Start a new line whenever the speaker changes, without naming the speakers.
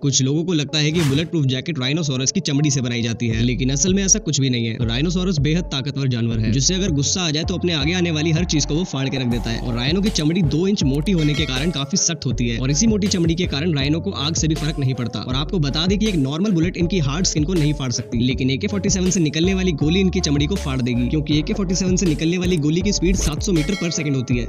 कुछ लोगों को लगता है कि बुलेट प्रूफ जैकेट राइनोसोरस की चमड़ी से बनाई जाती है, लेकिन असल में ऐसा कुछ भी नहीं है। राइनोसोरस बेहद ताकतवर जानवर है, जिससे अगर गुस्सा आ जाए तो अपने आगे आने वाली हर चीज़ को वो फाड़ के रख देता है। और रायनो की चमड़ी दो इंच मोटी होने के कारण काफ़ी सख्त होती है, और इसी मोटी चमड़ी के कारण रायनो को आग से भी फ़र्क नहीं पड़ता। और आपको बता दें कि एक नॉर्मल बुलेट इनकी हार्ड स्किन को नहीं फाड़ सकती, लेकिन एके फोर्टी से निकलने वाली गोली इनकी चमड़ी को फाड़ देगी, क्योंकि एके फोर्टी से निकलने वाली गोली की स्पीड 700 मीटर पर सेकंड होती है।